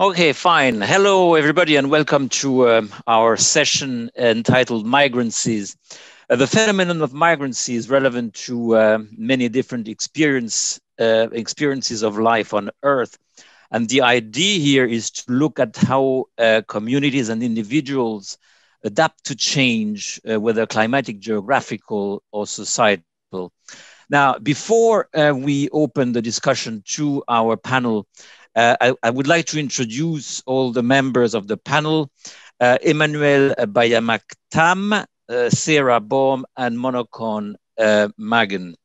Okay, fine. Hello, everybody, and welcome to um, our session entitled Migrancies. Uh, the phenomenon of migrancy is relevant to uh, many different experience, uh, experiences of life on Earth. And the idea here is to look at how uh, communities and individuals adapt to change, uh, whether climatic, geographical, or societal. Now, before uh, we open the discussion to our panel, uh, I, I, would like to introduce all the members of the panel. Uh, Emmanuelle Bayamack-Tam, uh, Sara Baume, and Manchán uh, Magan.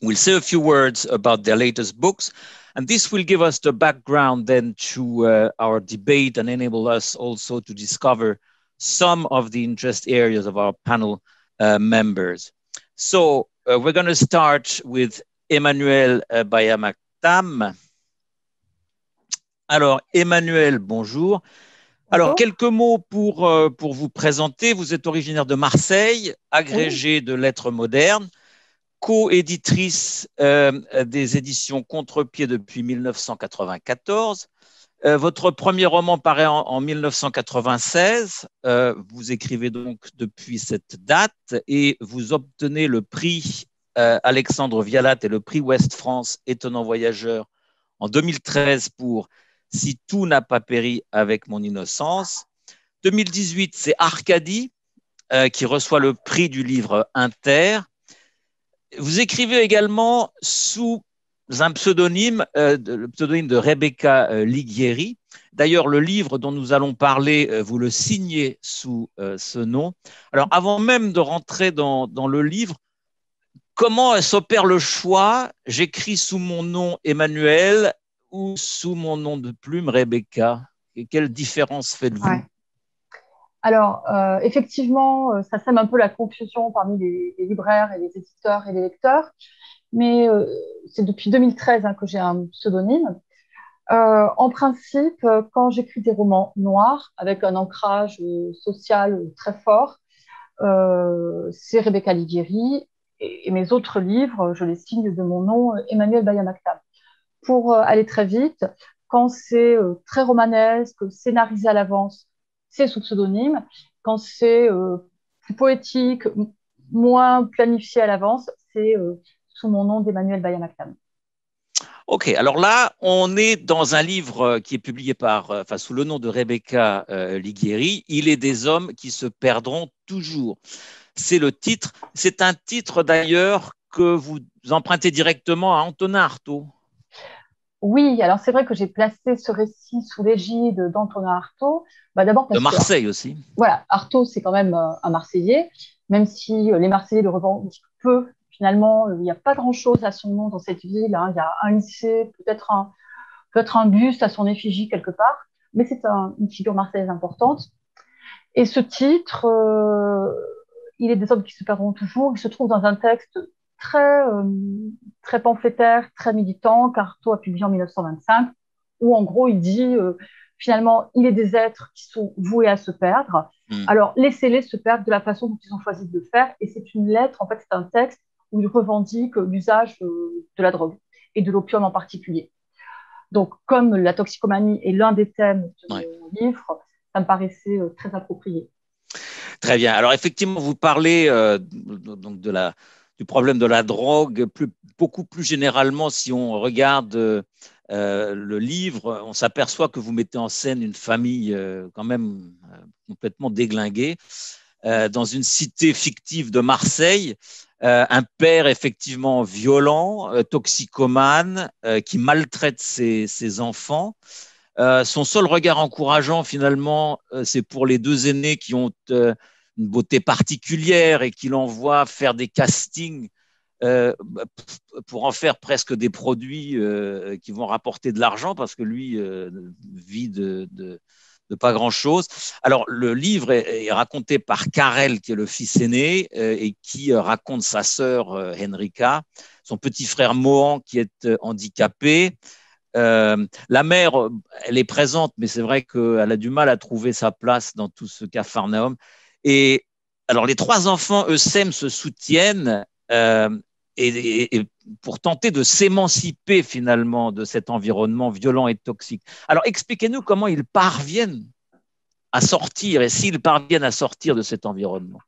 We'll say a few words about their latest books, and this will give us the background then to uh, our debate and enable us also to discover some of the interest areas of our panel uh, members. So we're going to start with Emmanuelle Bayamack-Tam. Alors, Emmanuel, bonjour. Alors, quelques mots pour, euh, pour vous présenter. Vous êtes originaire de Marseille, agrégée de lettres modernes, co-éditrice euh, des éditions Contre-pied depuis 1994. Euh, votre premier roman paraît en, 1996. vous écrivez donc depuis cette date et vous obtenez le prix Alexandre Vialat et le prix Ouest France Étonnant Voyageur en 2013 pour si tout n'a pas péri avec mon innocence. 2018, c'est Arcadie euh, qui reçoit le prix du livre Inter. Vous écrivez également sous un pseudonyme, euh, le pseudonyme de Rebecca euh, Lighieri. D'ailleurs, le livre dont nous allons parler, vous le signez sous ce nom. Alors, avant même de rentrer dans, dans le livre, comment s'opère le choix? J'écris sous mon nom Emmanuel ou sous mon nom de plume Rebecca? Et quelle différence faites-vous? Alors, euh, effectivement, euh, ça sème un peu la confusion parmi les, libraires et les éditeurs et les lecteurs, mais euh, c'est depuis 2013 hein, que j'ai un pseudonyme. en principe, quand j'écris des romans noirs avec un ancrage social très fort, c'est Rebecca Lighieri et, mes autres livres, je les signe de mon nom Emmanuel Bayamaktab pour euh, aller très vite. Quand c'est euh, très romanesque, scénarisé à l'avance, c'est sous pseudonyme. Quand c'est euh, plus poétique, moins planifié à l'avance, c'est sous mon nom d'Emmanuel Bayamaktam. Ok, alors là, on est dans un livre qui est publié par, enfin, sous le nom de Rebecca Lighieri. Il est des hommes qui se perdront toujours. C'est le titre. C'est un titre d'ailleurs que vous empruntez directement à Antonin Artaud. Oui, alors c'est vrai que j'ai placé ce récit sous l'égide d'Antonin Artaud. Bah, d'abord de Marseille aussi. Voilà, Artaud, c'est quand même euh, un Marseillais, même si euh, les Marseillais le revendiquent peu. Finalement, euh, il n'y a pas grand-chose à son nom dans cette ville. Hein. Il y a un lycée, peut-être un, peut un buste à son effigie quelque part, mais c'est une figure marseillaise importante. Et ce titre, il est des hommes qui se perdront toujours. Il se trouve dans un texte très, euh, très pamphlétaire, très militant, qu'Artaud a publié en 1925, où en gros il dit euh, finalement il est des êtres qui sont voués à se perdre. Hmm. Alors laissez-les se perdre de la façon dont ils ont choisi de le faire. Et c'est une lettre, en fait, c'est un texte où il revendique l'usage euh, de la drogue et de l'opium en particulier. Donc, comme la toxicomanie est l'un des thèmes de mon livre, ça me paraissait très approprié. Très bien. Alors, effectivement, vous parlez donc de la, du problème de la drogue, beaucoup plus généralement, si on regarde euh, le livre, on s'aperçoit que vous mettez en scène une famille euh, quand même euh, complètement déglinguée dans une cité fictive de Marseille. un père effectivement violent, toxicomane, qui maltraite ses enfants. son seul regard encourageant, finalement, c'est pour les deux aînés qui ont une beauté particulière et qu'il envoie faire des castings euh, pour en faire presque des produits euh, qui vont rapporter de l'argent parce que lui euh, vit de, de, pas grand-chose. Alors le livre est, raconté par Karel qui est le fils aîné et qui raconte sa sœur Henrika, son petit frère Mohan qui est handicapé. la mère, elle est présente, mais c'est vrai qu'elle a du mal à trouver sa place dans tout ce capharnaüm. Et alors, les trois enfants, eux, se soutiennent. Euh, et, pour tenter de s'émanciper finalement de cet environnement violent et toxique. Alors expliquez-nous comment ils parviennent à sortir et s'ils parviennent à sortir de cet environnement.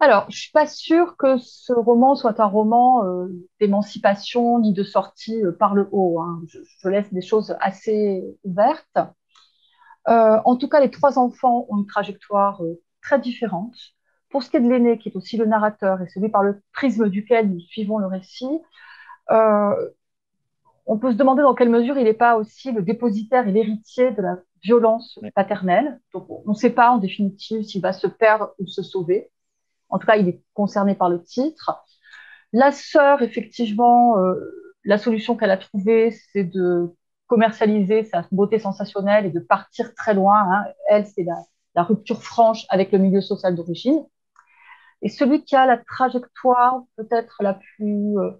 Alors, je suis pas sûre que ce roman soit un roman euh, d'émancipation ni de sortie euh, par le haut. Hein. Je, laisse des choses assez ouvertes. Euh, en tout cas, les trois enfants ont une trajectoire très différente. Pour ce qui est de l'aîné, qui est aussi le narrateur et celui par le prisme duquel nous suivons le récit, on peut se demander dans quelle mesure il n'est pas aussi le dépositaire et l'héritier de la violence paternelle. Donc, on ne sait pas en définitive s'il va se perdre ou se sauver. En tout cas, il est concerné par le titre. La sœur, effectivement, euh, la solution qu'elle a trouvée, c'est de commercialiser sa beauté sensationnelle et de partir très loin. Hein. Elle, c'est la, rupture franche avec le milieu social d'origine. Et celui qui a la trajectoire peut-être la plus euh,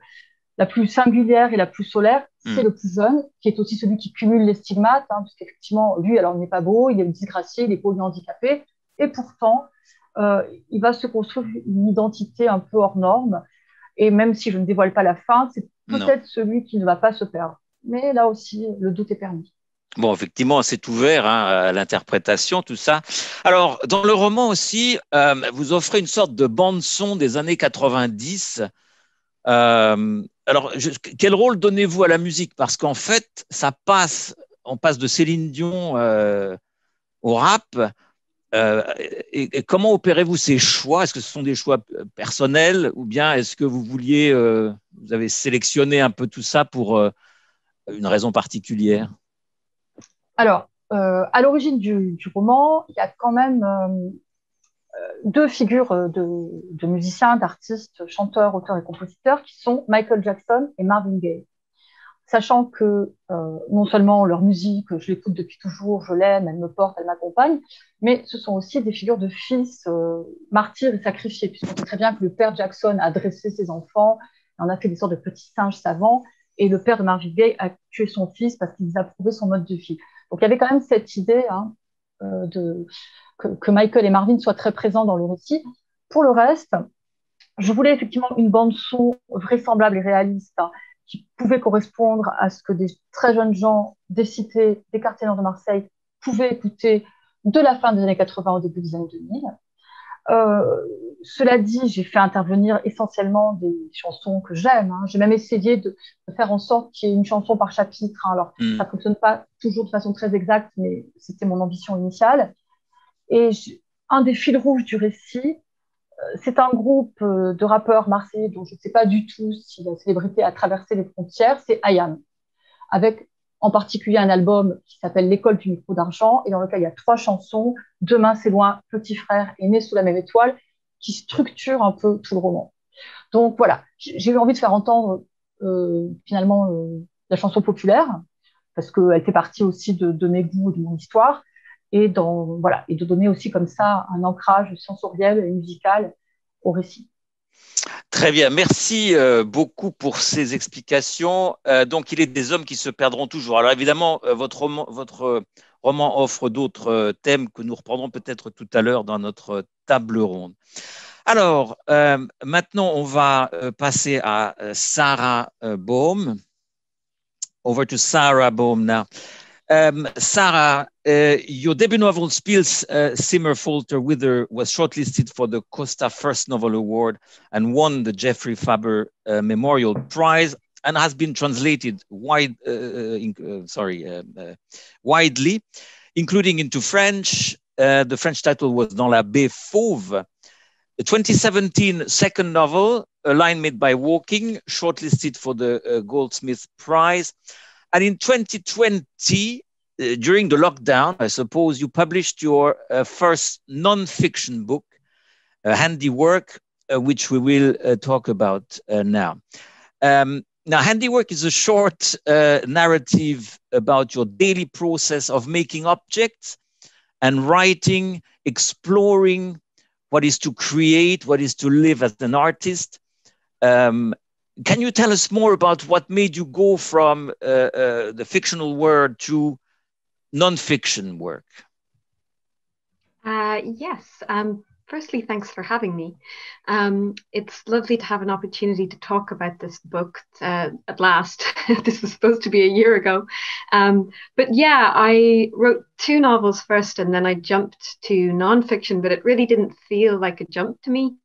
la plus singulière et la plus solaire, c'est hmm. le plus jeune, qui est aussi celui qui cumule les stigmates, hein, parce qu'effectivement, lui, alors, il n'est pas beau, il est disgracié, il est polyhandicapé, et pourtant, euh, il va se construire une identité un peu hors norme. Et même si je ne dévoile pas la fin, c'est peut-être celui qui ne va pas se perdre. Mais là aussi, le doute est permis. Bon, effectivement, c'est ouvert hein, à l'interprétation, tout ça. Alors, dans le roman aussi, euh, vous offrez une sorte de bande-son des années 90. Euh, alors, quel rôle donnez-vous à la musique? Parce qu'en fait, ça passe, on passe de Céline Dion au rap. Euh, et, comment opérez-vous ces choix? Est-ce que ce sont des choix personnels ou bien est-ce que vous vouliez, euh, vous avez sélectionné un peu tout ça pour euh, une raison particulière Alors, à l'origine du, roman, il y a quand même deux figures de, de musiciens, d'artistes, chanteurs, auteurs et compositeurs qui sont Michael Jackson et Marvin Gaye. Sachant que euh, non seulement leur musique, je l'écoute depuis toujours, je l'aime, elle me porte, elle m'accompagne, mais ce sont aussi des figures de fils euh, martyrs et sacrifiés, puisqu'on sait très bien que le père Jackson a dressé ses enfants, en a fait des sortes de petits singes savants, et le père de Marvin Gaye a tué son fils parce qu'il prouvé son mode de vie. Donc il y avait quand même cette idée hein, euh, de, que, que, Michael et Marvin soient très présents dans le récit. Pour le reste, je voulais effectivement une bande son vraisemblable et réaliste. Hein, qui pouvait correspondre à ce que des très jeunes gens des cités, des quartiers nord de Marseille pouvaient écouter de la fin des années 80 au début des années 2000. Euh, cela dit, j'ai fait intervenir essentiellement des chansons que j'aime. Hein. J'ai même essayé de, faire en sorte qu'il y ait une chanson par chapitre. Hein. Alors, mm. ça ne fonctionne pas toujours de façon très exacte, mais c'était mon ambition initiale. Et un des fils rouges du récit, c'est un groupe euh, de rappeurs marseillais dont je ne sais pas du tout si la célébrité a traversé les frontières, c'est Ayam, avec en particulier un album qui s'appelle L'école du micro d'argent et dans lequel il y a trois chansons, Demain c'est loin, Petit frère et Né sous la même étoile, qui structurent un peu tout le roman. Donc voilà, j'ai eu envie de faire entendre euh, finalement euh, la chanson populaire parce qu'elle fait partie aussi de, de, mes goûts et de mon histoire et, dans, voilà, et de donner aussi comme ça un ancrage sensoriel et musical au récit. Très bien, merci euh, beaucoup pour ces explications. Euh, donc, il est des hommes qui se perdront toujours. Alors, évidemment, euh, votre, roman, offre d'autres thèmes que nous reprendrons peut-être tout à l'heure dans notre table ronde. Alors, maintenant, on va passer à Sarah Baum. Over to Sarah Baum now. Um, Sara, uh, your debut novel, Spiel's uh, Simmer Falter Wither, was shortlisted for the Costa First Novel Award and won the Geoffrey Faber uh, Memorial Prize and has been translated wide, uh, uh, in, uh, sorry, widely, including into French. the French title was Dans la baie fauve. A 2017 second novel, A Line Made by Walking, shortlisted for the Goldsmith Prize and in 2020, uh, during the lockdown, I suppose you published your uh, first non-fiction book, uh, Handiwork, uh, which we will uh, talk about uh, now. Um, now, Handiwork is a short narrative about your daily process of making objects and writing, exploring what is to create, what is to live as an artist, um, can you tell us more about what made you go from uh, uh, the fictional world to non-fiction work? Uh, yes. Um, firstly, thanks for having me. Um, it's lovely to have an opportunity to talk about this book uh, at last. this was supposed to be a year ago. Um, but yeah, I wrote two novels first and then I jumped to nonfiction, but it really didn't feel like a jump to me.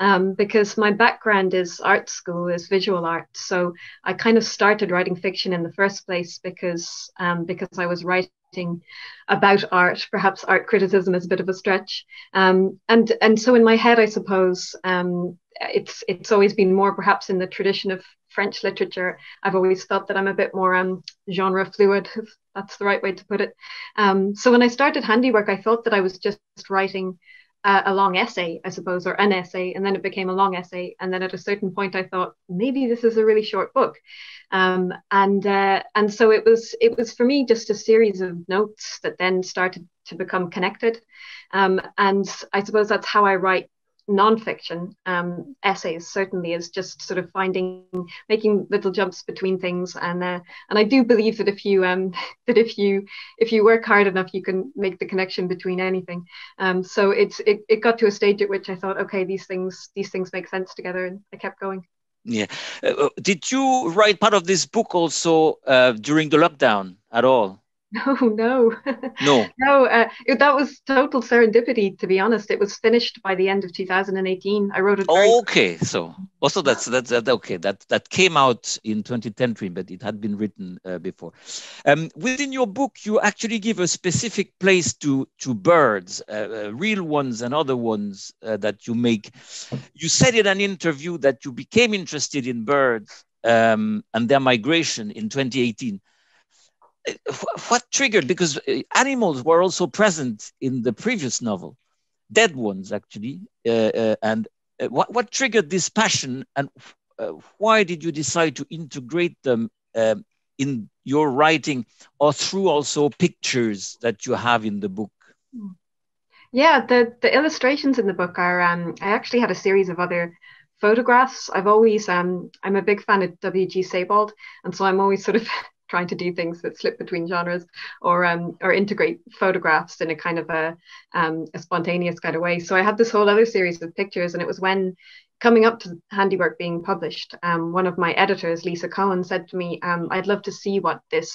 Um, because my background is art school, is visual art. So I kind of started writing fiction in the first place because um, because I was writing about art. Perhaps art criticism is a bit of a stretch. Um, and and so in my head, I suppose um, it's it's always been more perhaps in the tradition of French literature. I've always felt that I'm a bit more um, genre fluid, that's the right way to put it. Um, so when I started handiwork, I thought that I was just writing a long essay, I suppose, or an essay, and then it became a long essay. And then at a certain point, I thought maybe this is a really short book, um, and uh, and so it was it was for me just a series of notes that then started to become connected, um, and I suppose that's how I write nonfiction um, essays certainly is just sort of finding making little jumps between things. And uh, and I do believe that if you um that if you if you work hard enough you can make the connection between anything. Um so it's it, it got to a stage at which I thought okay these things these things make sense together and I kept going. Yeah. Uh, uh did you write part of this book also uh, during the lockdown at all No, no, no, no. Uh, it, that was total serendipity. To be honest, it was finished by the end of 2018. I wrote it. okay, so also that's that's that, okay. That that came out in 2010, but it had been written uh, before. Um, within your book, you actually give a specific place to to birds, uh, uh real ones and other ones uh, that you make. You said in an interview that you became interested in birds um, and their migration in 2018 what triggered because uh, animals were also present in the previous novel. Dead ones actually uh, uh, and uh, what, what triggered this passion and uh, why did you decide to integrate them um, in your writing or through also pictures that you have in the book? Yeah the, the illustrations in the book are um, i actually had a series of other photographs. I've always um, i'm a big fan of wg sebald and so i'm always sort of trying to do things that slip between genres or um, or integrate photographs in a kind of a, um, a spontaneous kind of way. So I had this whole other series of pictures, and it was when coming up to handiwork being published, um, one of my editors, Lisa Cohen, said to me, um, "I'd love to see what this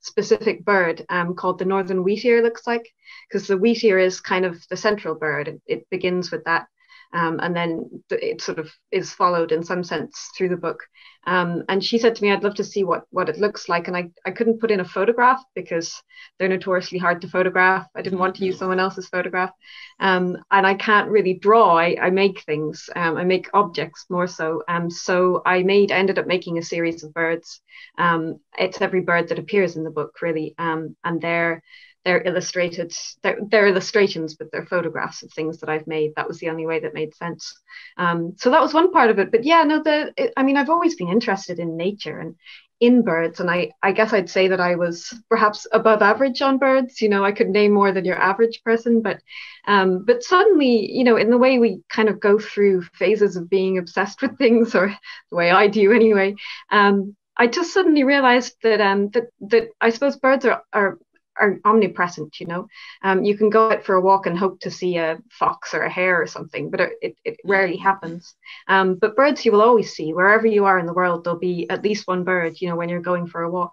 specific bird um, called the northern wheatear looks like, because the wheatear is kind of the central bird. It, it begins with that um, and then it sort of is followed in some sense through the book. Um, and she said to me, I'd love to see what, what it looks like. And I, I couldn't put in a photograph because they're notoriously hard to photograph. I didn't want to use someone else's photograph. Um, and I can't really draw, I, I make things, um, I make objects more so. Um, so I made, I ended up making a series of birds. Um, it's every bird that appears in the book, really. and they're, they're illustrated they're, they're, illustrations but they're photographs of things that i've made. That was the only way that made sense. Um, so that was one part of it. But yeah no the it, i mean i've always been interested in nature and in birds. And i i guess i'd say that i was perhaps above average on birds. You know i could name more than your average person but um, but suddenly you know in the way we kind of go through phases of being obsessed with things or the way i do anyway um, I just suddenly realized that um, that that I suppose birds are, are are omnipresent you know? Um, you can go out for a walk and hope to see a fox or a hare or something but it, it rarely happens. Um, but birds you will always see wherever you are in the world there'll be at least one bird you know when you're going for a walk.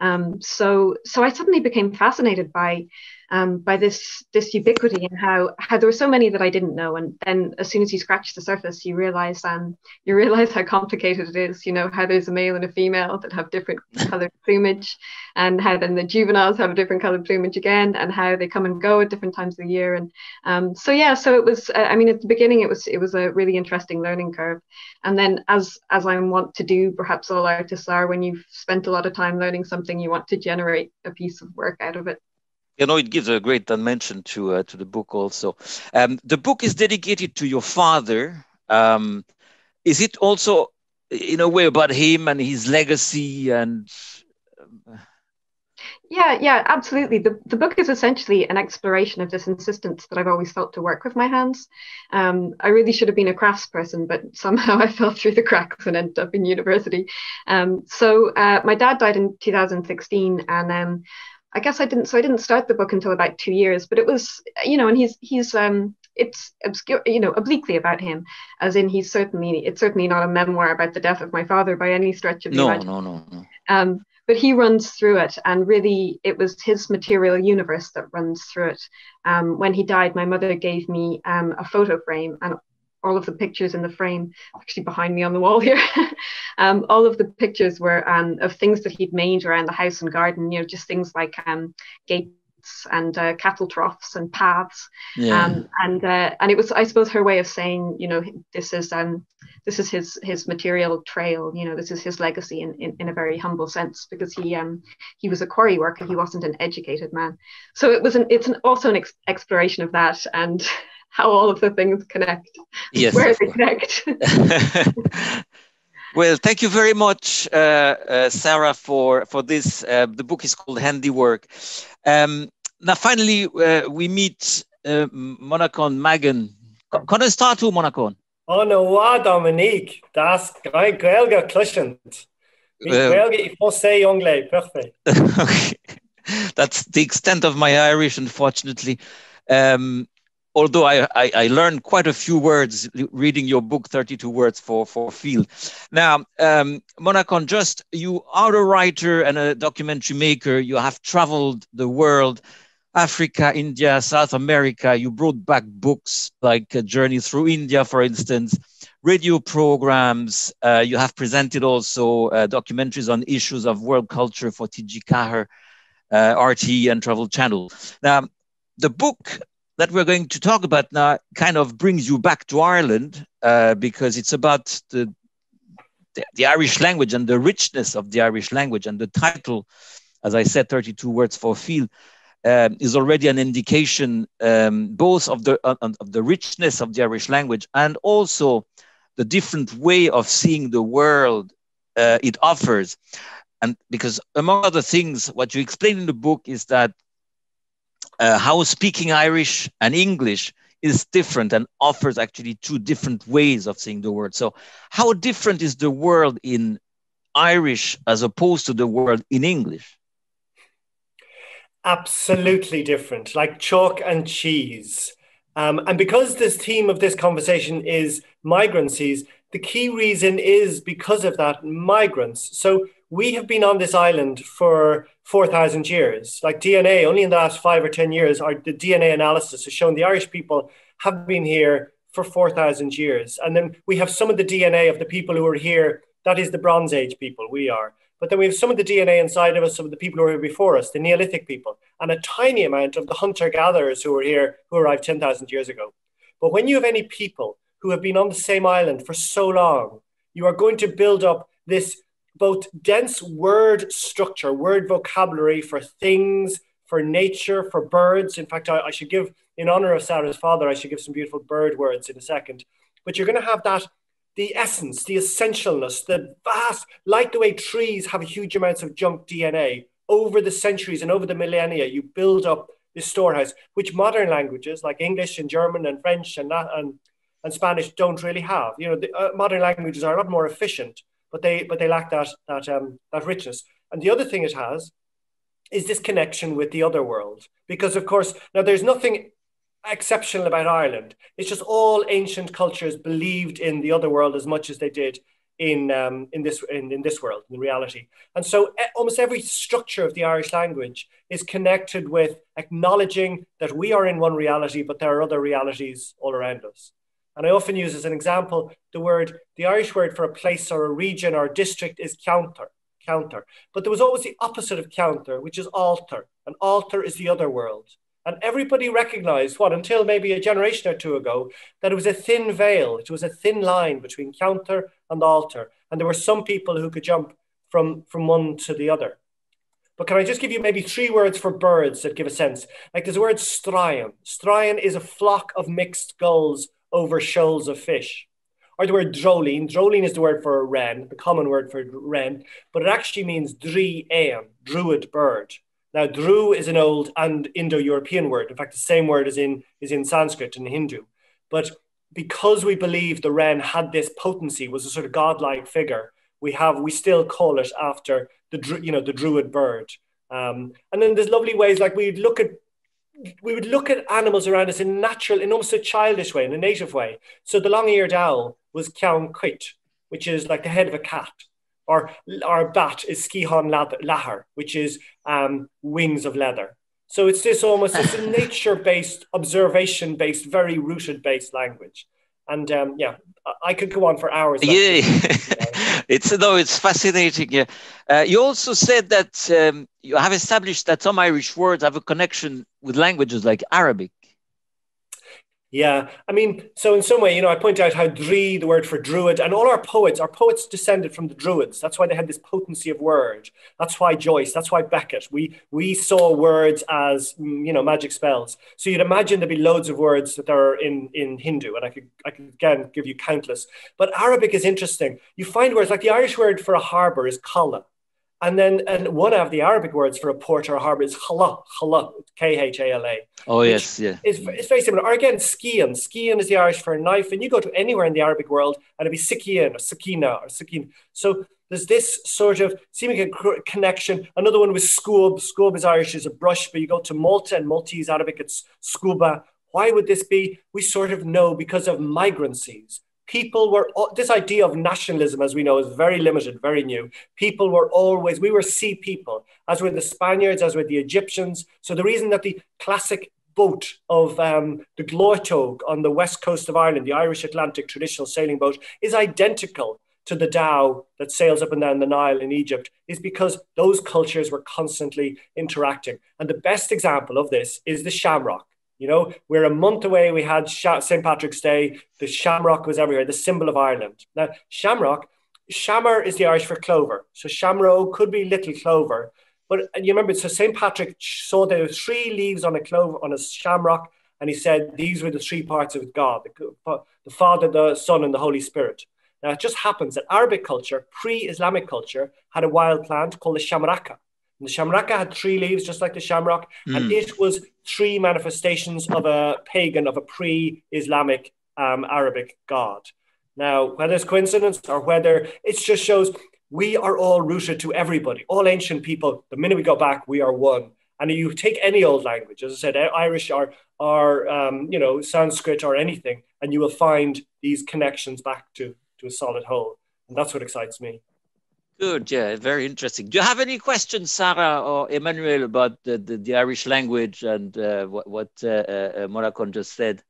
Um, so so I suddenly became fascinated by um, by this this ubiquity and how how there were so many that I didn't know. And then as soon as you scratch the surface, you realize um you realize how complicated it is. You know how there's a male and a female that have different colored plumage, and how then the juveniles have a different colored plumage again, and how they come and go at different times of the year. And um, so yeah, so it was. Uh, I mean, at the beginning, it was it was a really interesting learning curve. And then as as I want to do, perhaps all artists are, when you've spent a lot of time learning something, you want to generate a piece of work out of it you know it gives a great dimension to uh, to the book also. Um, the book is dedicated to your father. Um, is it also in a way about him and his legacy and um, yeah yeah absolutely. The, the book is essentially an exploration of this insistence that i've always felt to work with my hands. Um, i really should have been a crafts person but somehow i fell through the cracks and ended up in university. Um, so uh, my dad died in 2016 and um, I guess I didn't. So I didn't start the book until about two years. But it was, you know, and he's he's um it's obscure, you know, obliquely about him, as in he's certainly it's certainly not a memoir about the death of my father by any stretch of the no, imagination. No, no, no, um, but he runs through it, and really, it was his material universe that runs through it. Um, when he died, my mother gave me um, a photo frame, and all of the pictures in the frame, actually behind me on the wall here, um, all of the pictures were um, of things that he'd made around the house and garden. You know, just things like um, gates and uh, cattle troughs and paths. Yeah. Um, and uh, and it was, I suppose, her way of saying, you know, this is um, this is his his material trail. You know, this is his legacy in, in, in a very humble sense because he um he was a quarry worker. He wasn't an educated man. So it was an it's an, also an ex- exploration of that and how all of the things connect. Yes, where they connect. Well, thank you very much, uh, uh, Sara, for for this. Uh, the book is called Handiwork. Um, now, finally, uh, we meet uh, Manchán Magan. Kan du starte, Manchán? Oh, no, wa, Dominique. Das grein gaelga clushant. Gaelga i français anglais, perfect. okay. That's the extent of my Irish, unfortunately. Um, although I, I, I, learned quite a few words reading your book, 32 Words for, for Field. Now, um, Manchán, just you are a writer and a documentary maker. You have traveled the world, Africa, India, South America. You brought back books like a Journey Through India, for instance, radio programs. Uh, you have presented also uh, documentaries on issues of world culture for TG Ceathair, uh, RT and Travel Channel. Now, the book that we're going to talk about now kind of brings you back to Ireland uh, because it's about the, the, the Irish language and the richness of the Irish language. And the title, as I said, 32 words for feel. um, is already an indication um, both of the uh, of the richness of the Irish language and also the different way of seeing the world uh, it offers. And because among other things, what you explain in the book is that uh, how speaking Irish and English is different and offers actually two different ways of seeing the world. So, how different is the world in Irish as opposed to the world in English? Absolutely different, like chalk and cheese. Um, and because this theme of this conversation is migrancies, the key reason is because of that migrants. So we have been on this island for 4,000 years. Like DNA, only in the last five or 10 years, our, the DNA analysis has shown the Irish people have been here for 4,000 years. And then we have some of the DNA of the people who are here. That is the Bronze Age people, we are. But then we have some of the DNA inside of us, some of the people who were here before us, the Neolithic people, and a tiny amount of the hunter gatherers who were here, who arrived 10,000 years ago. But when you have any people who have been on the same island for so long, you are going to build up this both dense word structure, word vocabulary for things, for nature, for birds. In fact, I, I, should give, in honor of Sara's father, I should give some beautiful bird words in a second. But you're going to have that, the essence, the essentialness, the vast, like the way trees have huge amounts of junk DNA over the centuries and over the millennia, you build up this storehouse, which modern languages like English and German and French and, and, and Spanish don't really have. You know, the, uh, modern languages are a lot more efficient but they but they lack that that um, that richness. And the other thing it has is this connection with the other world, because of course now there's nothing exceptional about Ireland. It's just all ancient cultures believed in the other world as much as they did in um, in this in, in this world in reality. And so almost every structure of the Irish language is connected with acknowledging that we are in one reality, but there are other realities all around us. And I often use as an example the word, the Irish word for a place or a region or a district is counter, counter. But there was always the opposite of counter, which is alter. And alter is the other world. And everybody recognized what, until maybe a generation or two ago, that it was a thin veil, it was a thin line between counter and alter. And there were some people who could jump from, from one to the other. But can I just give you maybe three words for birds that give a sense? Like there's the word straen. Straen is a flock of mixed gulls over shoals of fish. Or the word droline. Droline is the word for a wren, the common word for wren, but it actually means dri aeon, druid bird. Now, dru is an old and Indo-European word. In fact, the same word is in, is in Sanskrit and Hindu. But because we believe the wren had this potency, was a sort of godlike figure, we have we still call it after the you know the druid bird. Um, and then there's lovely ways like we look at we would look at animals around us in natural, in almost a childish way, in a native way. So the long-eared owl was ceann cait, which is like the head of a cat. Or our bat is sciathán leathair, which is um, wings of leather. So it's this almost it's a nature-based, observation-based, very rooted-based language. And um, yeah, I could go on for hours. Yeah, it's no, it's fascinating. Yeah. Uh, you also said that um, you have established that some Irish words have a connection with languages like Arabic. Yeah, I mean, so in some way, you know, I point out how Dri, the word for druid, and all our poets, our poets descended from the Druids. That's why they had this potency of word. That's why Joyce, that's why Beckett. We we saw words as mm, you know magic spells. So you'd imagine there'd be loads of words that are in in Hindu, and I could I could again give you countless. But Arabic is interesting. You find words like the Irish word for a harbor is khala. And then and one of the Arabic words for a port or a harbor is khala, khala, K H A L A. Oh, yes, yeah. It's, it's very similar. Or again, skian. Skian is the Irish for a knife. And you go to anywhere in the Arabic world and it'd be sikian or sakina or sakin. So there's this sort of seeming connection. Another one was scub. Scub is Irish, is a brush, but you go to Malta and Maltese Arabic, it's scuba. Why would this be? We sort of know because of migrancies people were this idea of nationalism as we know is very limited very new people were always we were sea people as were the spaniards as were the egyptians so the reason that the classic boat of um, the Glortog on the west coast of Ireland, the Irish Atlantic traditional sailing boat, is identical to the dhow that sails up and down the Nile in Egypt, is because those cultures were constantly interacting. And the best example of this is the shamrock. You know, we're a month away. We had St. Patrick's Day. The shamrock was everywhere, the symbol of Ireland. Now, shamrock, shammer is the Irish for clover. So shamrock could be little clover. But you remember, so St. Patrick saw the three leaves on a clover, on a shamrock, and he said these were the three parts of God the, the Father, the Son, and the Holy Spirit. Now, it just happens that Arabic culture, pre Islamic culture, had a wild plant called the shamraka. And the shamraka had three leaves, just like the shamrock, mm. and it was three manifestations of a pagan, of a pre-Islamic um, Arabic god. Now, whether it's coincidence or whether it just shows we are all rooted to everybody, all ancient people. The minute we go back, we are one. And you take any old language, as I said, Irish or, or um, you know, Sanskrit or anything, and you will find these connections back to, to a solid whole. And that's what excites me. Good, yeah, very interesting. Do you have any questions, Sara or Emmanuelle, about the, the, the Irish language and uh, what, what uh, uh, Manchán just said?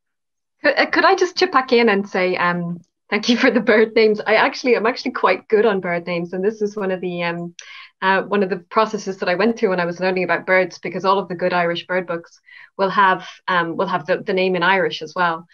Could, uh, could I just chip back in and say um, thank you for the bird names? I actually, I'm actually quite good on bird names, and this is one of the um, uh, one of the processes that I went through when I was learning about birds, because all of the good Irish bird books will have um, will have the, the name in Irish as well.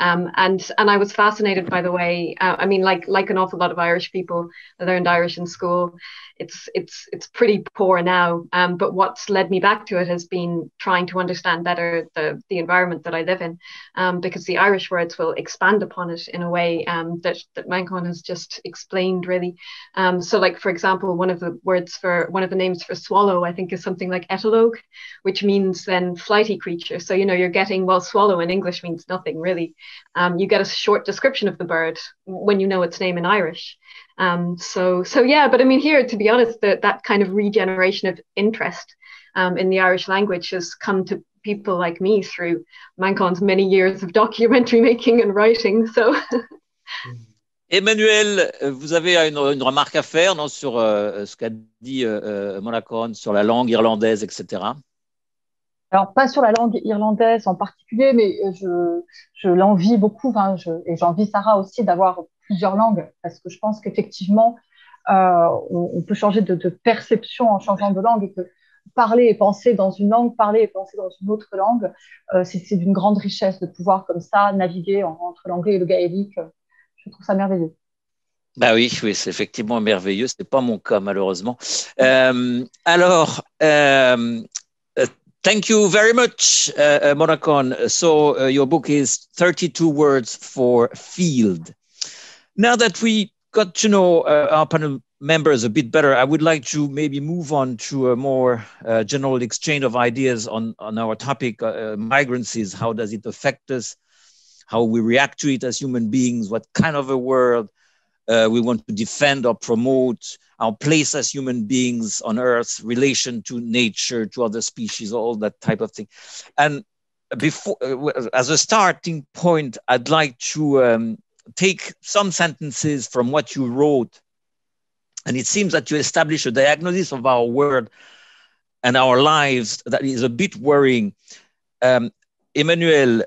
Um, and and I was fascinated by the way. Uh, I mean, like like an awful lot of Irish people learned Irish in school. It's it's it's pretty poor now. Um, but what's led me back to it has been trying to understand better the the environment that I live in, um, because the Irish words will expand upon it in a way um, that that Manchán has just explained really. Um, so, like for example, one of the words for one of the names for swallow, I think, is something like etologue, which means then flighty creature. So, you know, you're getting, well, swallow in English means nothing really. Um, you get a short description of the bird when you know its name in Irish. Um, so, so yeah, but I mean, here, to be honest, that that kind of regeneration of interest um, in the Irish language has come to people like me through Manchán's many years of documentary making and writing. So. Emmanuel, vous avez une, remarque à faire sur euh, ce qu'a dit euh, euh sur la langue irlandaise, etc. Alors, pas sur la langue irlandaise en particulier, mais euh, je, l'envie beaucoup, et j'envie Sarah aussi d'avoir plusieurs langues, parce que je pense qu'effectivement, euh, on, peut changer de, perception en changeant de langue, et que parler et penser dans une langue, parler et penser dans une autre langue, euh, c'est d'une grande richesse de pouvoir comme ça naviguer entre l'anglais et le gaélique. Je trouve ça merveilleux. Bah oui, oui, c'est effectivement merveilleux. Ce n'est pas mon cas, malheureusement. Euh, alors, euh, Thank you very much, uh, Manchán. So uh, your book is 32 words for field. Now that we got to know uh, our panel members a bit better, I would like to maybe move on to a more uh, general exchange of ideas on, on our topic, migrancies. How does it affect us? How we react to it as human beings? What kind of a world Uh, we want to defend or promote our place as human beings on Earth, relation to nature, to other species, all that type of thing. And before, uh, as a starting point, I'd like to um, take some sentences from what you wrote. And it seems that you establish a diagnosis of our world and our lives that is a bit worrying. Um, Emmanuelle,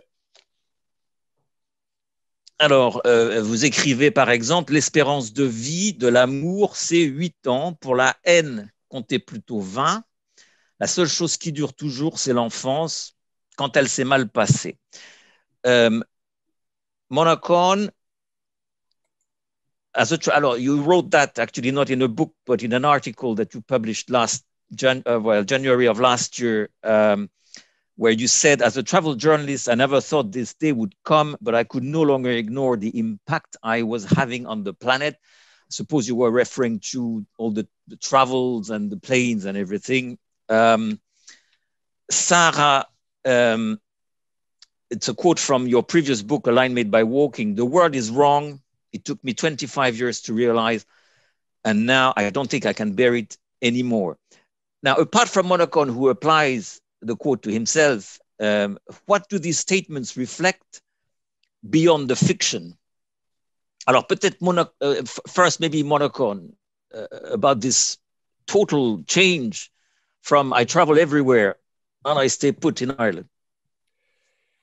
Alors, euh, vous écrivez par exemple, l'espérance de vie de l'amour, c'est 8 ans. Pour la haine, comptez plutôt 20. La seule chose qui dure toujours, c'est l'enfance, quand elle s'est mal passée. Um, Monocon, as a, alors, you wrote that actually not in a book, but in an article that you published last uh, January of last year. Um, where you said, as a travel journalist, I never thought this day would come, but I could no longer ignore the impact I was having on the planet. Suppose you were referring to all the, the travels and the planes and everything. Um, Sara, um, it's a quote from your previous book, A Line Made by Walking. The world is wrong. It took me 25 years to realize, and now I don't think I can bear it anymore. Now, apart from Manchán, who applies the quote to himself, um, what do these statements reflect beyond the fiction? Alors peut-être uh, first maybe Manchán uh, about this total change from I travel everywhere and I stay put in Ireland.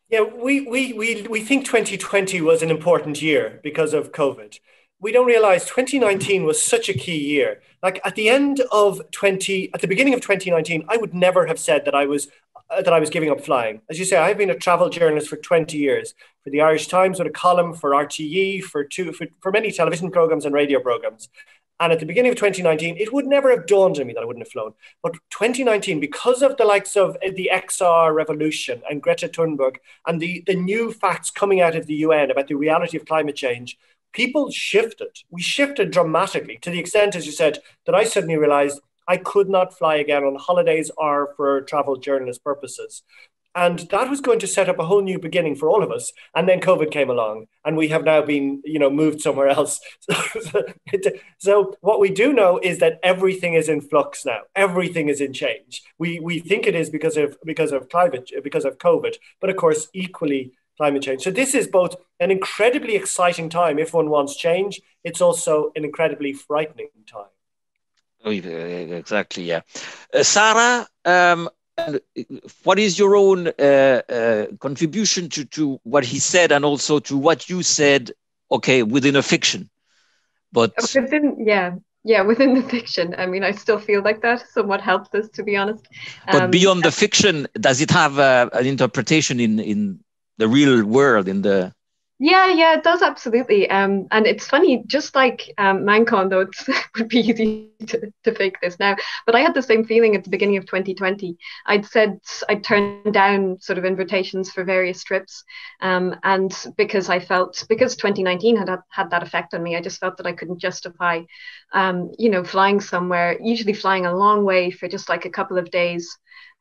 Yeah, we, we, we, we think 2020 was an important year because of COVID. We don't realize 2019 was such a key year. Like at the end of 20 at the beginning of 2019 i would never have said that i was uh, that i was giving up flying. As you say i've been a travel journalist for 20 years for the irish times with a column for rte for two for, for many television programs and radio programs. And at the beginning of 2019 it would never have dawned on me that i wouldn't have flown. But 2019 because of the likes of uh, the xr revolution and greta thunberg and the, the new facts coming out of the un about the reality of climate change people shifted. We shifted dramatically to the extent, as you said, that I suddenly realized I could not fly again on holidays or for travel journalist purposes. And that was going to set up a whole new beginning for all of us. And then COVID came along, and we have now been, you know, moved somewhere else. so what we do know is that everything is in flux now. Everything is in change. We we think it is because of because of climate, because of COVID, but of course, equally climate change. So this is both an incredibly exciting time if one wants change. It's also an incredibly frightening time. Oh, exactly. Yeah, uh, Sara, um, what is your own uh, uh, contribution to to what he said and also to what you said? Okay, within a fiction, but within yeah. Yeah, within the fiction. I mean, I still feel like that somewhat helps us, to be honest. But um, beyond the fiction, does it have uh, an interpretation in in the real world in the yeah yeah it does absolutely. Um and it's funny just like um Manchán though it would be easy to, to fake this now but i had the same feeling at the beginning of 2020 i'd said i'd turned down sort of invitations for various trips um and because i felt because 2019 had had that effect on me i just felt that i couldn't justify um you know flying somewhere usually flying a long way for just like a couple of days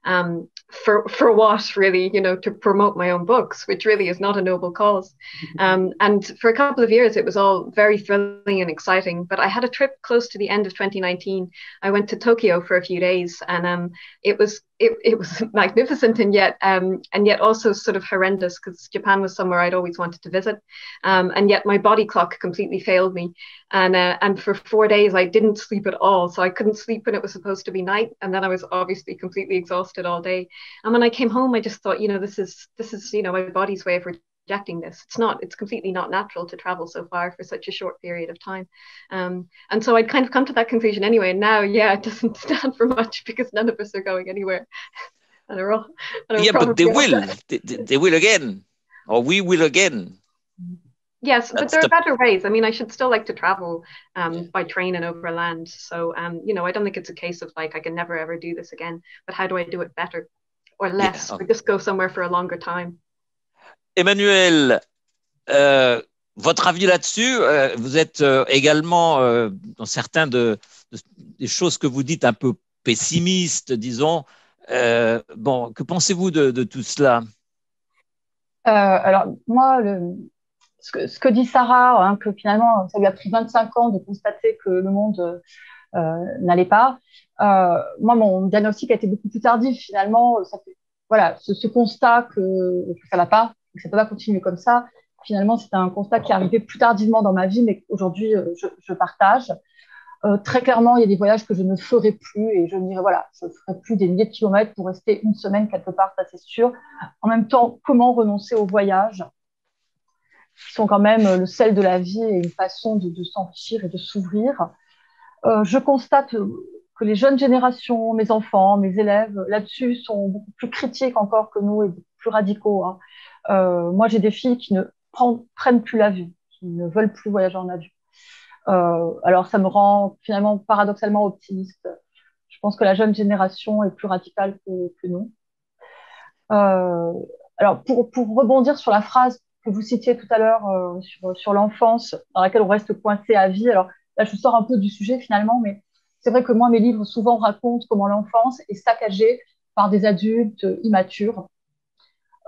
um, for for what really you know to promote my own books which really is not a noble cause mm-hmm. um, and for a couple of years it was all very thrilling and exciting but i had a trip close to the end of 2019 i went to tokyo for a few days and um, it was it, it was magnificent and yet um, and yet also sort of horrendous because Japan was somewhere I'd always wanted to visit, um, and yet my body clock completely failed me, and uh, and for four days I didn't sleep at all, so I couldn't sleep when it was supposed to be night, and then I was obviously completely exhausted all day, and when I came home I just thought you know this is this is you know my body's way of this. It's not, it's completely not natural to travel so far for such a short period of time. Um, and so I'd kind of come to that conclusion anyway. And now, yeah, it doesn't stand for much because none of us are going anywhere. and are all, and yeah, but they will. They, they, will again, or we will again. Yes, That's but there the... are better ways. I mean, I should still like to travel um, by train and overland. So, um, you know, I don't think it's a case of like I can never ever do this again. But how do I do it better or less, yeah, okay. or just go somewhere for a longer time? Emmanuel, euh, votre avis là-dessus, euh, vous êtes euh, également dans certains de, des choses que vous dites un peu pessimistes, disons. bon, que pensez-vous de, tout cela? Alors, moi, ce, que, dit Sarah, hein, que finalement, ça lui a pris 25 ans de constater que le monde n'allait pas. Moi, mon diagnostic a été beaucoup plus tardif. Finalement, voilà, ce, constat que, que ça va pas, ça peut pas continuer comme ça. Finalement, c'est un constat qui est arrivé plus tardivement dans ma vie, mais aujourd'hui, euh, je, partage. Euh, très clairement, il y a des voyages que je ne ferai plus et je dirais, voilà, je ne ferai plus des milliers de kilomètres pour rester une semaine quelque part, ça c'est sûr. En même temps, comment renoncer aux voyages qui sont quand même le sel de la vie et une façon de, s'enrichir et de s'ouvrir? Euh, je constate que les jeunes générations, mes enfants, mes élèves, là-dessus, sont beaucoup plus critiques encore que nous et plus radicaux. Hein. Euh, moi, j'ai des filles qui ne prennent plus l'avion, qui ne veulent plus voyager en avion. Euh, alors, ça me rend finalement paradoxalement optimiste. Je pense que la jeune génération est plus radicale que, nous. Euh, alors, pour, rebondir sur la phrase que vous citiez tout à l'heure sur, sur l'enfance, dans laquelle on reste coincé à vie, alors là, je sors un peu du sujet finalement, mais c'est vrai que moi, mes livres souvent racontent comment l'enfance est saccagée par des adultes immatures,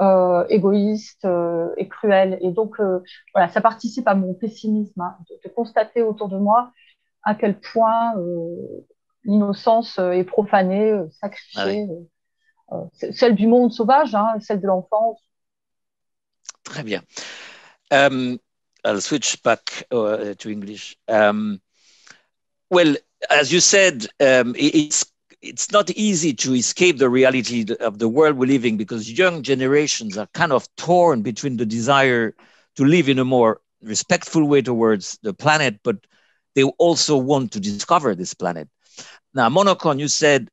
euh, égoïstes euh, et cruels. Et donc, euh, voilà, ça participe à mon pessimisme, hein, de, de, constater autour de moi à quel point l'innocence est profanée, sacrifiée, ah oui. celle du monde sauvage, hein, celle de l'enfance. Très bien. Um, I'll switch back uh, to English. Um, well, as you said, um, it's it's not easy to escape the reality of the world we're living because young generations are kind of torn between the desire to live in a more respectful way towards the planet, but they also want to discover this planet. Now, Manchán, you said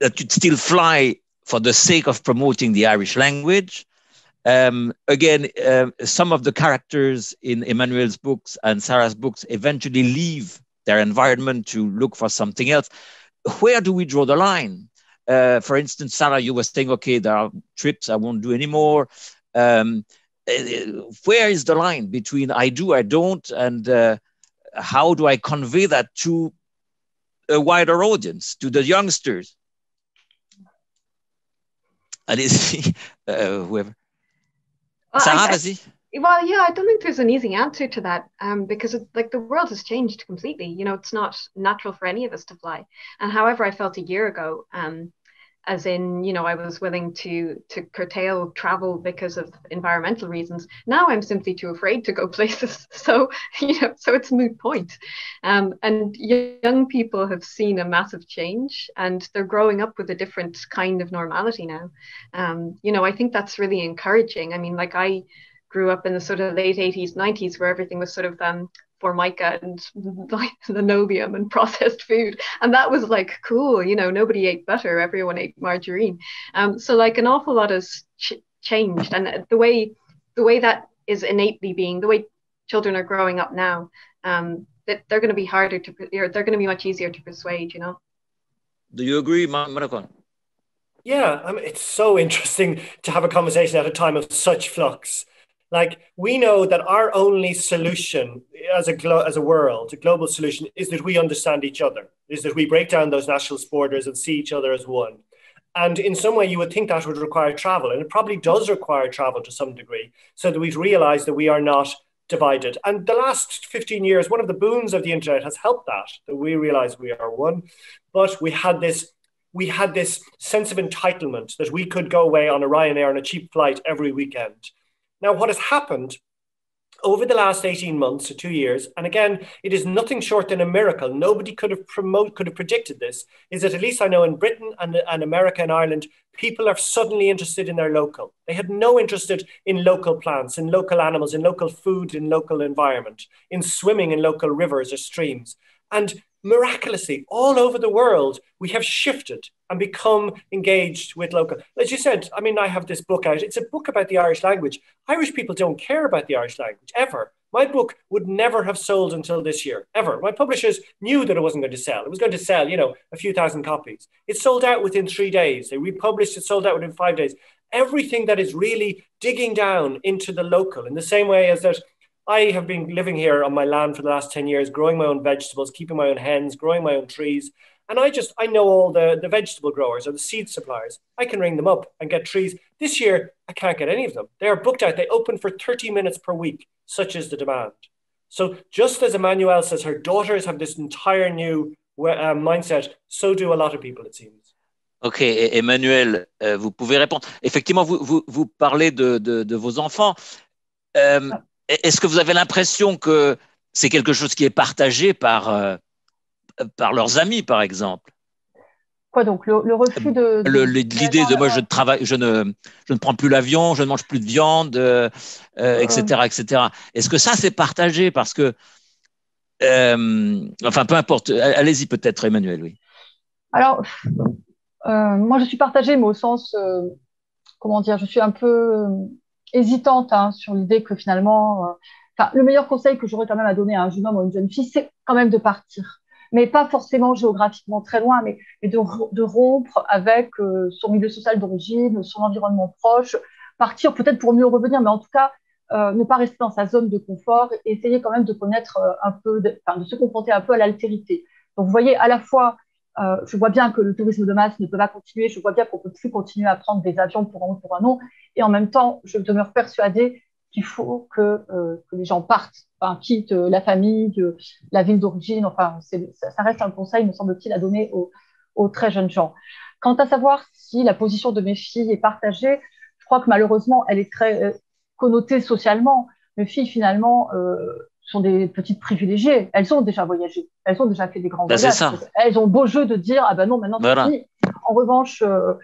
that you'd still fly for the sake of promoting the Irish language. Um, again, uh, some of the characters in Emmanuelle's books and Sara's books eventually leave their environment to look for something else. Where do we draw the line? Uh, for instance, Sara, you were saying, okay, there are trips I won't do anymore. Um, uh, where is the line between I do, I don't, and uh, how do I convey that to a wider audience, to the youngsters? And is uh, whoever. Sara, vas-y well yeah i don't think there's an easy answer to that um, because it, like the world has changed completely. You know it's not natural for any of us to fly. And however i felt a year ago um, as in you know i was willing to to curtail travel because of environmental reasons now i'm simply too afraid to go places. So you know so it's moot point. Um, and young people have seen a massive change and they're growing up with a different kind of normality now. Um, you know i think that's really encouraging. I mean like i grew up in the sort of late 80s, 90s, where everything was sort of um, formica and linoleum and processed food. And that was like cool, you know, nobody ate butter, everyone ate margarine. Um, so like an awful lot has ch- changed. And the way the way that is innately being, the way children are growing up now, um, that they're going to be harder to, they're going to be much easier to persuade, you know. Do you agree, Manchán? Yeah, I mean, it's so interesting to have a conversation at a time of such flux like we know that our only solution as a glo- as a world, a global solution, is that we understand each other. Is that we break down those national borders and see each other as one. And in some way, you would think that would require travel, and it probably does require travel to some degree, so that we've realized that we are not divided. And the last 15 years, one of the boons of the internet has helped that, that we realize we are one. But we had this we had this sense of entitlement that we could go away on a Ryanair on a cheap flight every weekend now, what has happened over the last 18 months or two years, and again, it is nothing short than a miracle. Nobody could have promote could have predicted this. Is that at least I know in Britain and, and America and Ireland, people are suddenly interested in their local. They had no interest in local plants, in local animals, in local food, in local environment, in swimming in local rivers or streams. And miraculously, all over the world, we have shifted and become engaged with local. As you said, I mean, I have this book out. It's a book about the Irish language. Irish people don't care about the Irish language ever. My book would never have sold until this year, ever. My publishers knew that it wasn't going to sell. It was going to sell, you know, a few thousand copies. It sold out within three days. They republished it, sold out within five days. Everything that is really digging down into the local in the same way as that I have been living here on my land for the last 10 years, growing my own vegetables, keeping my own hens, growing my own trees. And I just, I know all the, the vegetable growers or the seed suppliers. I can ring them up and get trees. This year, I can't get any of them. They are booked out. They open for 30 minutes per week. Such is the demand. So just as Emmanuelle says, her daughters have this entire new uh, mindset, so do a lot of people, it seems. Ok, Emmanuelle, euh, vous pouvez répondre. Effectivement, vous, vous, vous parlez de, de, de, vos enfants. Euh, Est-ce que vous avez l'impression que c'est quelque chose qui est partagé par, euh, par leurs amis, par exemple? Quoi donc le, le refus de. L'idée de, moi, je, travaille, je, ne, je ne prends plus l'avion, je ne mange plus de viande, euh, etc. Euh. etc. Est-ce que ça, c'est partagé? Parce que. enfin, peu importe. Allez-y peut-être, Emmanuel, oui. Alors, moi, je suis partagée, mais au sens. comment dire Je suis un peu hésitante hein, sur l'idée que finalement, euh, le meilleur conseil que j'aurais quand même à donner à un jeune homme ou à une jeune fille, c'est quand même de partir. Mais pas forcément géographiquement très loin, mais, de, rompre avec euh, son milieu social d'origine, son environnement proche, partir peut-être pour mieux revenir, mais en tout cas, euh, ne pas rester dans sa zone de confort et essayer quand même de connaître un peu, de, de se confronter un peu à l'altérité. Donc, vous voyez, à la fois, euh, je vois bien que le tourisme de masse ne peut pas continuer, je vois bien qu'on ne peut plus continuer à prendre des avions pour un ou pour un an, et en même temps, je demeure persuadée qu'il faut que, euh, les gens partent, quittent euh, la famille, la ville d'origine, enfin, ça, reste un conseil, me semble-t-il, à donner aux, très jeunes gens. Quant à savoir si la position de mes filles est partagée, je crois que malheureusement, elle est très connotée socialement. Mes filles, finalement, sont des petites privilégiées. Elles ont déjà voyagé. Elles ont déjà fait des grands ben, voyages. Elles ont beau jeu de dire ah ben non maintenant voilà. fini. En revanche, euh,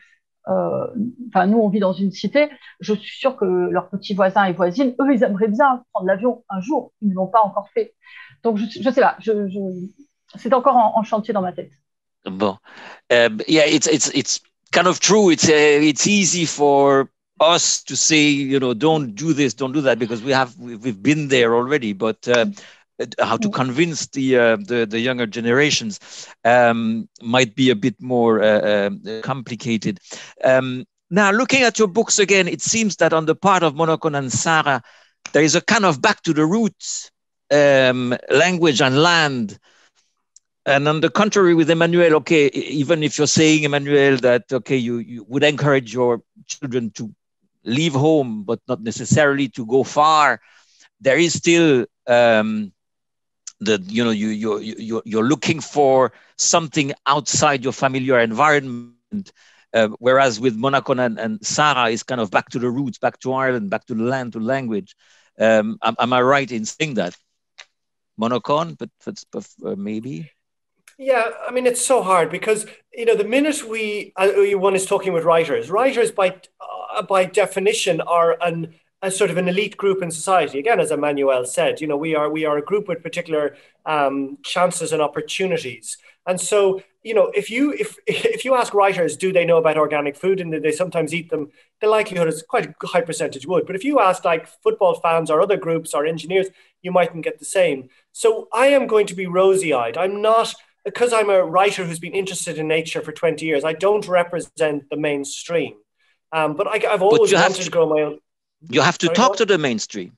euh, enfin nous on vit dans une cité. Je suis sûre que leurs petits voisins et voisines, eux, ils aimeraient bien prendre l'avion un jour. Ils ne l'ont pas encore fait. Donc je, je sais pas. Je, je c'est encore en, en, chantier dans ma tête. Bon, um, yeah, it's it's it's kind of true. It's uh, it's easy for us to say, you know, don't do this, don't do that, because we have we've been there already. But uh, how to convince the, uh, the, the younger generations um, might be a bit more uh, um, complicated. Um, now, looking at your books again, it seems that on the part of Manchán and Sara, there is a kind of back to the roots um, language and land. And on the contrary, with Emmanuelle, okay, even if you're saying, Emmanuelle, that okay, you, you would encourage your children to leave home, but not necessarily to go far, there is still um, the you know you you you you're looking for something outside your familiar environment. Uh, whereas with Manchán and, and Sara is kind of back to the roots, back to Ireland, back to the land, to language. Um, am, am, I right in saying that? Manchán, but, but, but uh, maybe. Yeah, I mean it's so hard because you know the minute we uh, one is talking with writers, writers by uh, by definition are an a sort of an elite group in society. Again, as Emmanuelle said, you know we are we are a group with particular um, chances and opportunities, and so you know if you if if you ask writers, do they know about organic food and do they sometimes eat them? The likelihood is quite a high percentage would. But if you ask like football fans or other groups or engineers, you mightn't get the same. So I am going to be rosy eyed. I'm not because I'm a writer who's been interested in nature for 20 years, I don't represent the mainstream. Um, but I, have always wanted to, to, grow my own. You have to Sorry, talk what? to the mainstream.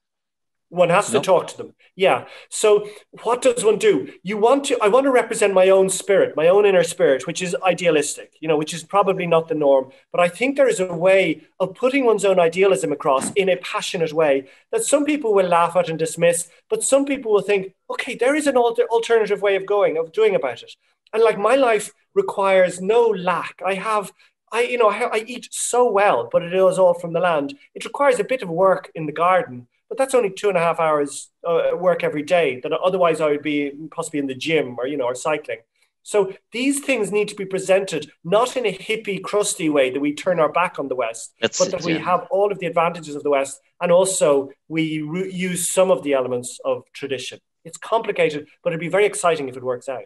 One has no. to talk to them. Yeah. So what does one do? You want to, I want to represent my own spirit, my own inner spirit, which is idealistic, you know, which is probably not the norm. But I think there is a way of putting one's own idealism across in a passionate way that some people will laugh at and dismiss, but some people will think, okay, there is an alter- alternative way of going, of doing about it. And like my life requires no lack. I have I, you know, I, I, eat so well, but it is all from the land. It requires a bit of work in the garden, but that's only two and a half hours uh, work every day that otherwise I would be possibly in the gym or, you know, or cycling. So these things need to be presented not in a hippie, crusty way that we turn our back on the West, That's but that it, we yeah. have all of the advantages of the West and also we re- use some of the elements of tradition. It's complicated, but it'd be very exciting if it works out.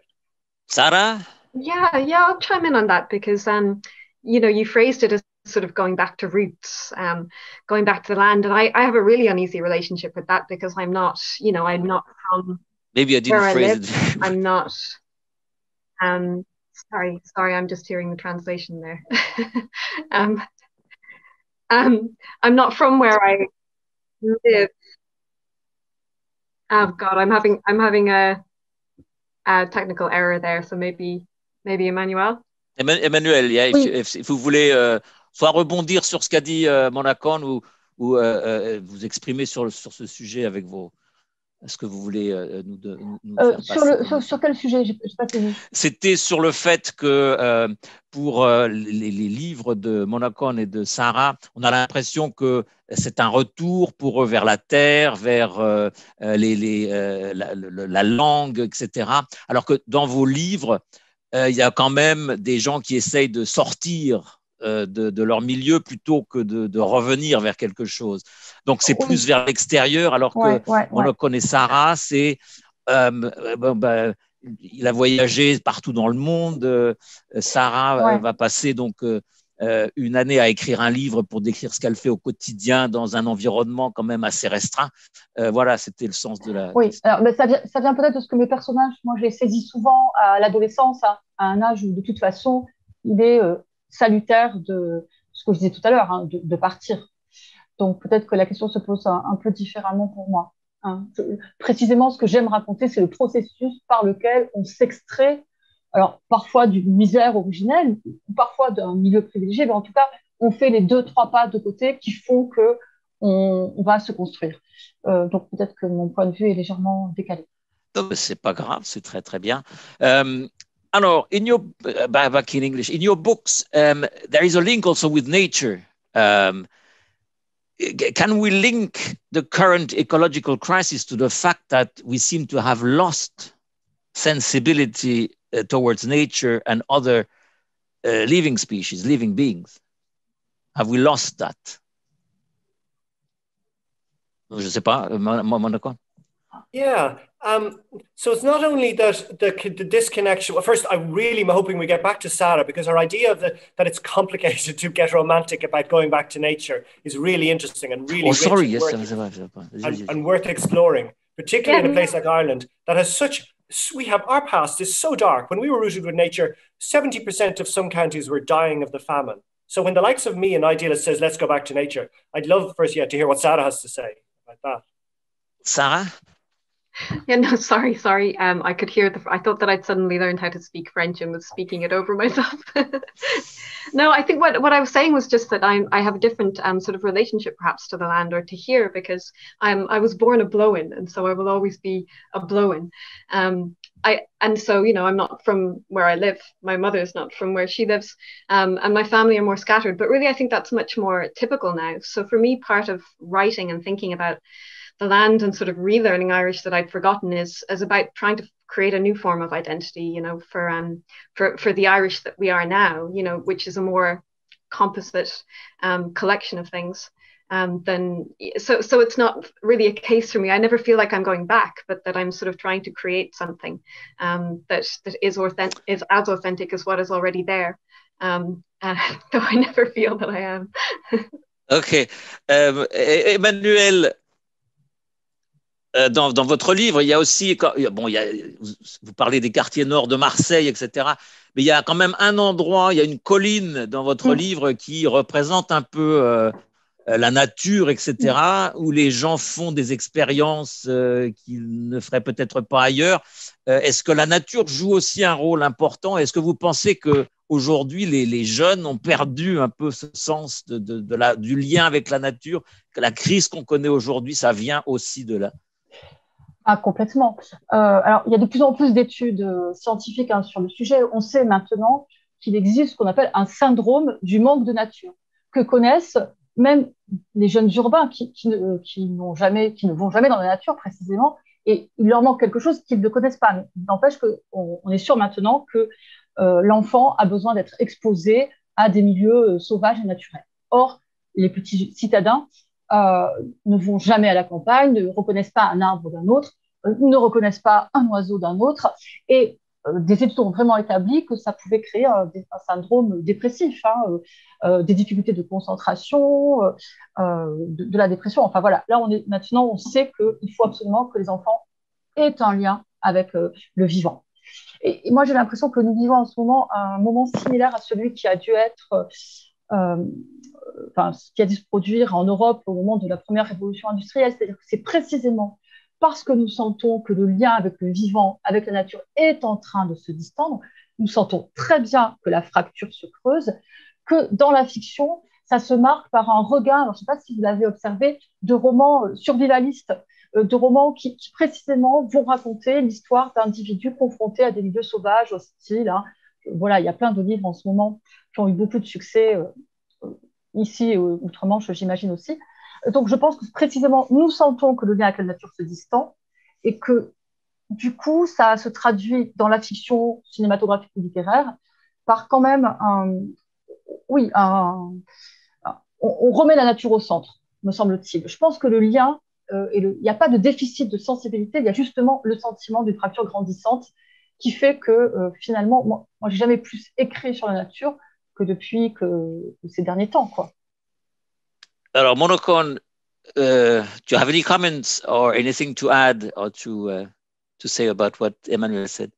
Sara? Yeah, yeah, I'll chime in on that because, um, you know, you phrased it as sort of going back to roots, um, going back to the land. And I, I have a really uneasy relationship with that because I'm not, you know, I'm not from maybe I didn't phrase I it. I'm not um sorry, sorry, I'm just hearing the translation there. um, um, I'm not from where I live. Oh God, I'm having I'm having a, a technical error there, so maybe maybe Emmanuelle. Emmanuelle, yeah, if, if, if, vous voulez euh, soit rebondir sur ce qu'a dit euh, Monacon ou, ou euh, euh, vous exprimer sur, sur ce sujet avec vos, est-ce que vous voulez euh, nous, de, nous euh, faire sur, le, sur, sur, quel sujet? C'était sur le fait que euh, pour euh, les, les, livres de Monacon et de Sarah, on a l'impression que c'est un retour pour eux vers la terre, vers les, les, la, la, la, langue, etc. Alors que dans vos livres, il y a quand même des gens qui essayent de sortir de, de, leur milieu plutôt que de, de, revenir vers quelque chose. Donc c'est plus vers l'extérieur, alors que ouais, ouais, on le connaît Sarah, c'est euh, ben, il a voyagé partout dans le monde. Euh, Sarah va passer donc euh, une année à écrire un livre pour décrire ce qu'elle fait au quotidien dans un environnement quand même assez restreint. voilà, c'était le sens de la. Oui, alors, mais ça vient, ça vient peut-être de ce que mes personnages, moi, je les saisis souvent à l'adolescence, à, à, un âge où de toute façon, il est salutaire de ce que je disais tout à l'heure, hein, de, partir. Donc peut-être que la question se pose un, peu différemment pour moi. Hein. Précisément, ce que j'aime raconter, c'est le processus par lequel on s'extrait, alors parfois d'une misère originelle, ou parfois d'un milieu privilégié, mais en tout cas, on fait les deux, trois pas de côté qui font que on, va se construire. Euh, donc peut-être que mon point de vue est légèrement décalé. C'est pas grave, c'est très très bien. Euh, alors, in your uh, back in English, in your books, um, there is a link also with nature. Um, can we link the current ecological crisis to the fact that we seem to have lost sensibility uh, towards nature and other uh, living species, living beings? Have we lost that? Je sais pas. Yeah. Um, so it's not only that the, the disconnection. Well, first, I'm really hoping we get back to Sara because her idea of the, that it's complicated to get romantic about going back to nature is really interesting and really oh, sorry, yes, worth, and, and, worth exploring, particularly in a place like Ireland that has such. We have our past is so dark. When we were rooted with nature, 70% of some counties were dying of the famine. So when the likes of me, an idealist, says, let's go back to nature, I'd love first yet to hear what Sara has to say about that. Sara? Yeah, no, sorry, sorry. Um, I could hear the. I thought that I'd suddenly learned how to speak French and was speaking it over myself. no, I think what what I was saying was just that I'm I have a different um sort of relationship perhaps to the land or to here because I'm I was born a blow-in and so I will always be a Blowen. Um, I and so you know I'm not from where I live. My mother's not from where she lives, um, and my family are more scattered. But really, I think that's much more typical now. So for me, part of writing and thinking about the land and sort of relearning Irish that I'd forgotten is is about trying to create a new form of identity, you know, for um for for the Irish that we are now, you know, which is a more composite um, collection of things. Um, then so so it's not really a case for me. I never feel like I'm going back, but that I'm sort of trying to create something um, that that is authentic is as authentic as what is already there. Um, uh, though I never feel that I am. okay, um, Emmanuelle, dans, dans, votre livre, il y a aussi, bon, il y a, vous parlez des quartiers nord de Marseille, etc. Mais il y a quand même un endroit, il y a une colline dans votre mmh. livre qui représente un peu euh, la nature, etc., mmh. où les gens font des expériences euh, qu'ils ne feraient peut-être pas ailleurs. Euh, est-ce que la nature joue aussi un rôle important? Est-ce que vous pensez que aujourd'hui les, les, jeunes ont perdu un peu ce sens de, de, de la, du lien avec la nature Que la crise qu'on connaît aujourd'hui, ça vient aussi de là? Ah, complètement. Euh, alors, il y a de plus en plus d'études euh, scientifiques hein, sur le sujet. On sait maintenant qu'il existe ce qu'on appelle un syndrome du manque de nature, que connaissent même les jeunes urbains qui, ne, qui, n'ont jamais, qui ne vont jamais dans la nature précisément, et il leur manque quelque chose qu'ils ne connaissent pas. N'empêche qu'on on est sûr maintenant que euh, l'enfant a besoin d'être exposé à des milieux euh, sauvages et naturels. Or, les petits citadins euh, ne vont jamais à la campagne, ne reconnaissent pas un arbre d'un autre, euh, ne reconnaissent pas un oiseau d'un autre. Et euh, des études ont vraiment établi que ça pouvait créer un, syndrome dépressif, hein, des difficultés de concentration, de, la dépression. Enfin voilà, là on est maintenant, on sait qu'il faut absolument que les enfants aient un lien avec le vivant. Et moi j'ai l'impression que nous vivons en ce moment un moment similaire à celui qui a dû être enfin, ce qui a dû se produire en Europe au moment de la première révolution industrielle. C'est-à-dire que c'est précisément parce que nous sentons que le lien avec le vivant, avec la nature est en train de se distendre, nous sentons très bien que la fracture se creuse, que dans la fiction, ça se marque par un regard, je ne sais pas si vous l'avez observé, de romans euh, survivalistes, euh, de romans qui, précisément vont raconter l'histoire d'individus confrontés à des milieux sauvages, hostiles. Hein. Voilà, il y a plein de livres en ce moment qui ont eu beaucoup de succès euh, ici et outre-Manche, j'imagine aussi. Donc, je pense que précisément, nous sentons que le lien avec la nature se distend et que, du coup, ça se traduit dans la fiction cinématographique ou littéraire par quand même un, oui, un, on, remet la nature au centre, me semble-t-il. Je pense que le lien, euh, il n'y a pas de déficit de sensibilité, il y a justement le sentiment d'une fracture grandissante qui fait que euh, finalement, moi, moi j'ai jamais plus écrit sur la nature que depuis que, ces derniers temps, quoi. Alors, Manchán, uh, do you have any comments or anything to add or to uh, to say about what Emmanuelle said?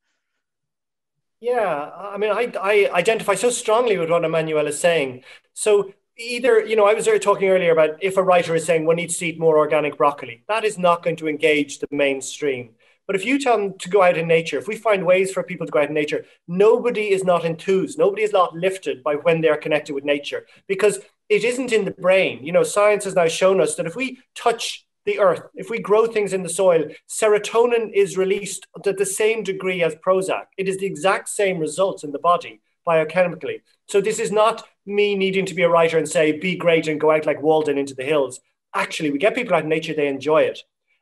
Yeah, I mean, I, I identify so strongly with what Emmanuelle is saying. So either, you know, I was talking earlier about if a writer is saying one needs to eat more organic broccoli, that is not going to engage the mainstream. But if you tell them to go out in nature, if we find ways for people to go out in nature, nobody is not enthused. Nobody is not lifted by when they're connected with nature because it isn't in the brain. You know, science has now shown us that if we touch the earth, if we grow things in the soil, serotonin is released to the same degree as Prozac. It is the exact same results in the body biochemically. So this is not me needing to be a writer and say, be great and go out like Walden into the hills. Actually, we get people out in nature, they enjoy it.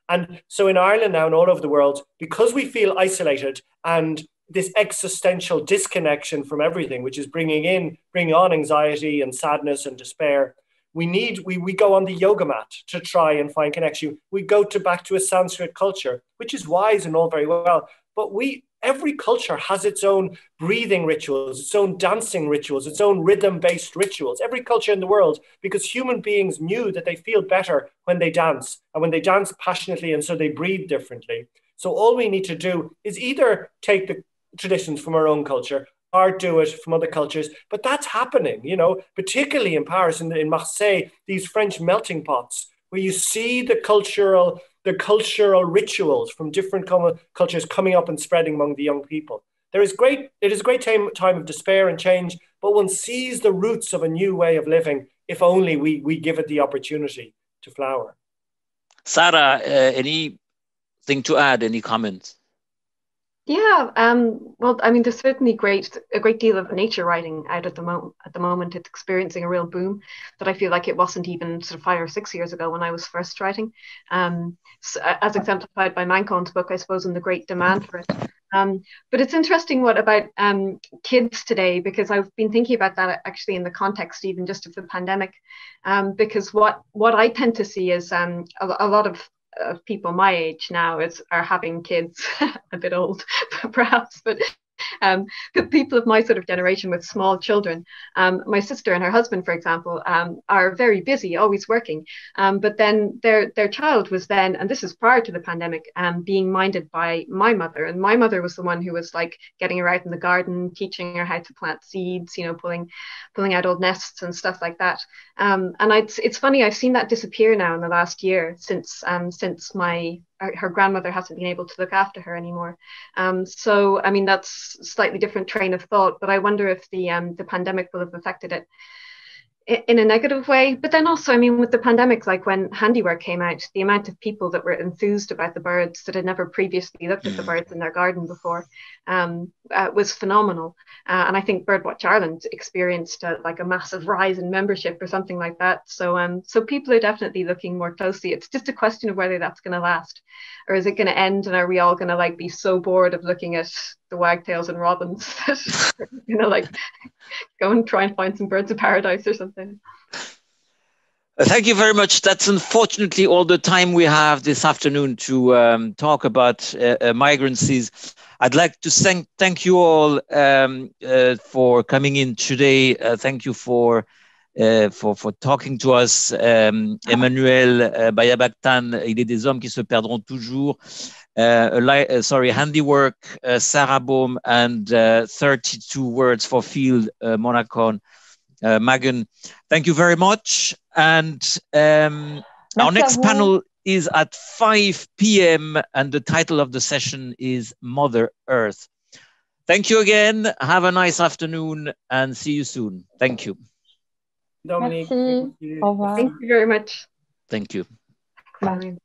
And so in Ireland now and all over the world, because we feel isolated and this existential disconnection from everything, which is bringing in, bringing on anxiety and sadness and despair, we need, we, we go on the yoga mat to try and find connection. We go to back to a Sanskrit culture, which is wise and all very well. But we every culture has its own breathing rituals, its own dancing rituals, its own rhythm based rituals. Every culture in the world, because human beings knew that they feel better when they dance and when they dance passionately, and so they breathe differently. So all we need to do is either take the traditions from our own culture or do it from other cultures. But that's happening, you know, particularly in Paris and in Marseille, these French melting pots where you see the cultural the cultural rituals from different cultures coming up and spreading among the young people. There is great, it is a great time, time of despair and change, but one sees the roots of a new way of living if only we, we give it the opportunity to flower. Sara, uh, anything to add? Any comments? Yeah, um, well, I mean, there's certainly great a great deal of nature writing out at the moment. At the moment, it's experiencing a real boom that I feel like it wasn't even sort of five or six years ago when I was first writing. Um, so, as exemplified by Manchán's book, I suppose, and the great demand for it. Um, but it's interesting what about um, kids today because I've been thinking about that actually in the context even just of the pandemic, um, because what what I tend to see is um, a, a lot of of people my age now is are having kids a bit old perhaps but um, people of my sort of generation with small children, um, my sister and her husband, for example, um, are very busy, always working. Um, but then their their child was then, and this is prior to the pandemic, um, being minded by my mother, and my mother was the one who was like getting her out in the garden, teaching her how to plant seeds, you know, pulling pulling out old nests and stuff like that. Um, and it's it's funny, I've seen that disappear now in the last year since since my her grandmother hasn't been able to look after her anymore. Um, so, I mean, that's slightly different train of thought, but I wonder if the um, the pandemic will have affected it in a negative way. But then also, I mean, with the pandemic, like when handiwork came out, the amount of people that were enthused about the birds that had never previously looked at the mm. birds in their garden before um, uh, was phenomenal. Uh, and I think Birdwatch Ireland experienced uh, like a massive rise in membership or something like that. So, um, so people are definitely looking more closely. It's just a question of whether that's going to last, or is it going to end, and are we all going to like be so bored of looking at the wagtails and robins you know, like go and try and find some birds of paradise or something. Thank you very much. That's unfortunately all the time we have this afternoon to um, talk about uh, uh, migrancies. I'd like to thank thank you all um, uh, for coming in today. Uh, thank you for Euh, for, for, talking to us. Um, Emmanuelle uh, Bayamack-Tam, uh, il est des hommes qui se perdront toujours. Uh, uh, sorry, Handiwork, uh, Sara and uh, 32 Words for Field, Manchán, Magan. Thank you very much. And um, our next panel is at 5 p.m. and the title of the session is Mother Earth. Thank you again. Have a nice afternoon and see you soon. Thank you. Dominique. Merci. Au. Thank you very much. Thank you. Bye.